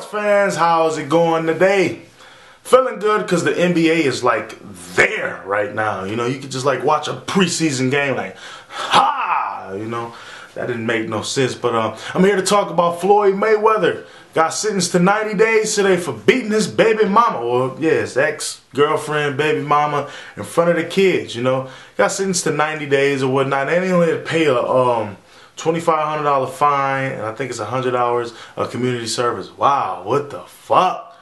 Sports fans, how's it going today? Feeling good because the NBA is like there right now. You know, you could just like watch a preseason game, like, ha! You know, that didn't make no sense. But uh, I'm here to talk about Floyd Mayweather. Got sentenced to 90 days today for beating his baby mama, or yeah, his ex girlfriend, baby mama, in front of the kids. You know, got sentenced to 90 days or whatnot. He only had pay a um $2,500 fine, and I think it's 100 hours of community service. Wow, what the fuck?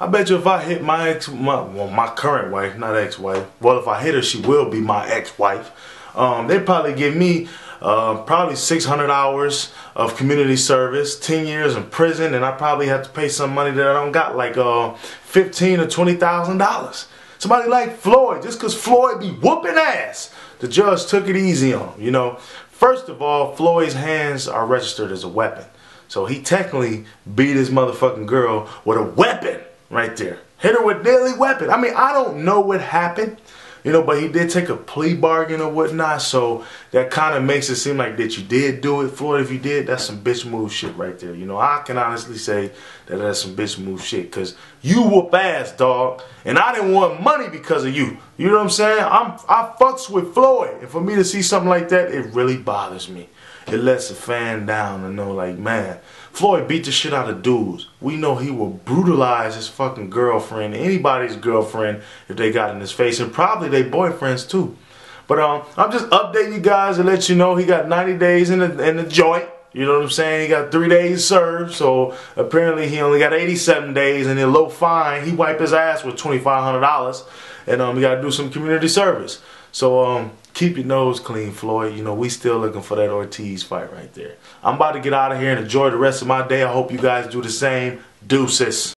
I bet you if I hit my ex, my, well, my current wife, not ex-wife, well, if I hit her, she will be my ex-wife. Um, they'd probably give me uh, probably 600 hours of community service, 10 years in prison, and I probably have to pay some money that I don't got, like uh, 15 or $20,000. Somebody like Floyd, just because Floyd be whooping ass, the judge took it easy on him, you know. First of all, Floyd's hands are registered as a weapon. So he technically beat his motherfucking girl with a weapon right there. Hit her with deadly weapon. I mean, I don't know what happened. You know, but he did take a plea bargain or whatnot, so that kind of makes it seem like that you did do it, Floyd. If you did, that's some bitch move shit right there. You know, I can honestly say that that's some bitch move shit, because you whoop ass, dog, and I didn't want money because of you. You know what I'm saying? I'm I fucks with Floyd, and for me to see something like that, it really bothers me it lets a fan down and know like, man, Floyd beat the shit out of dudes. We know he will brutalize his fucking girlfriend, anybody's girlfriend, if they got in his face, and probably their boyfriends too. But um, I'm just updating you guys to let you know he got 90 days in the in the joint. You know what I'm saying? He got three days served, so apparently he only got 87 days, and a low fine. He wiped his ass with $2,500, and um, he got to do some community service. So um, keep your nose clean, Floyd. You know, we still looking for that Ortiz fight right there. I'm about to get out of here and enjoy the rest of my day. I hope you guys do the same. Deuces.